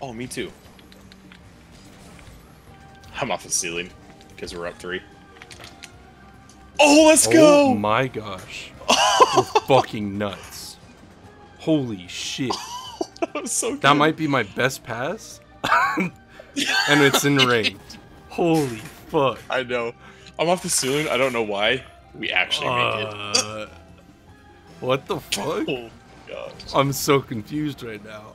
Oh, me too. I'm off the ceiling because we're up three. Oh, let's Oh go! my gosh. We're fucking nuts. Holy shit. that was so good. That might be my best pass. and it's in ranked. Holy fuck. I know. I'm off the ceiling. I don't know why. We actually make it. Uh, what the fuck? Oh. I'm so confused right now.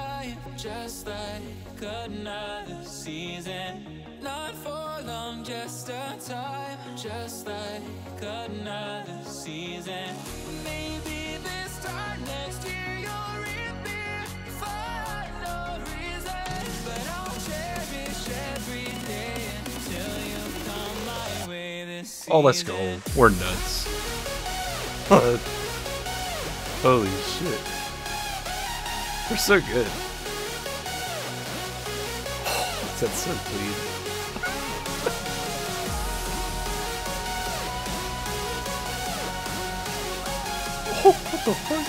just like another season. Not for long, just a time, just like another season. Maybe this time next year you'll reappear for no reason. But I'll cherish every day until you come my way this season. Oh, let's go. We're nuts. Holy shit. We're so good. That's so clean. Oh, what the fuck?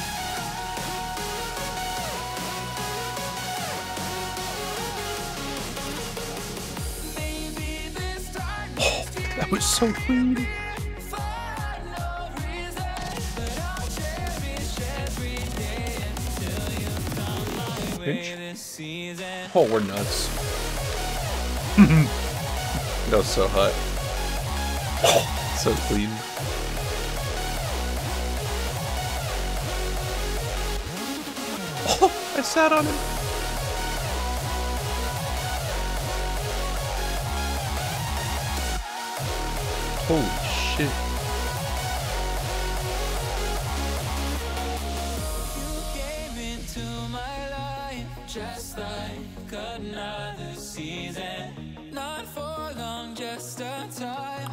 Year That was so way Pinch. Oh, we're nuts. that was so hot. so clean. Oh, I sat on him. Holy shit. You came into my life just like another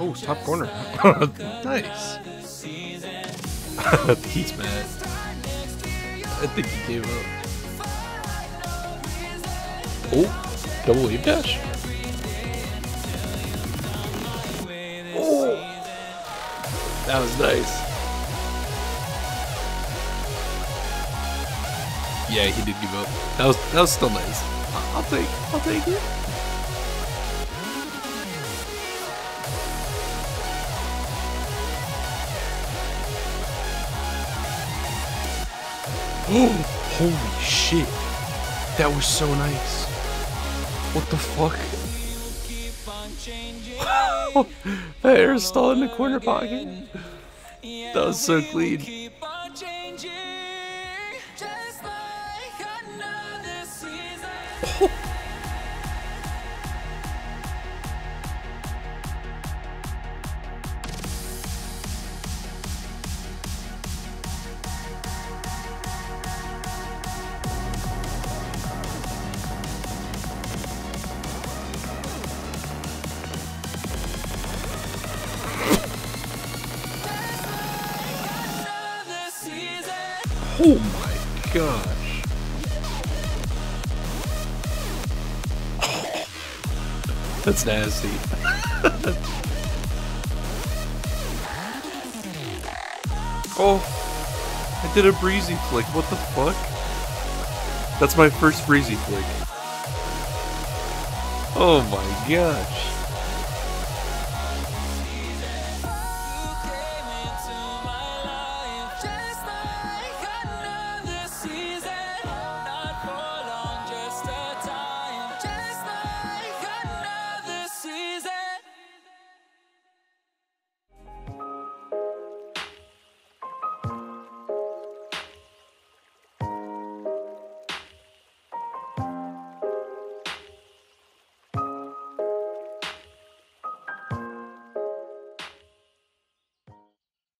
Oh, top corner. nice. He's mad. I think he gave up. Oh, double wave dash. Oh, that was nice. Yeah, he did give up. That was that was still nice. I'll take I'll take it. Holy shit. That was so nice. What the fuck? that hair stall in the corner pocket. That was so clean. Keep Oh my gosh. That's nasty. oh, I did a Breezi flick. What the fuck? That's my first Breezi flick. Oh my gosh.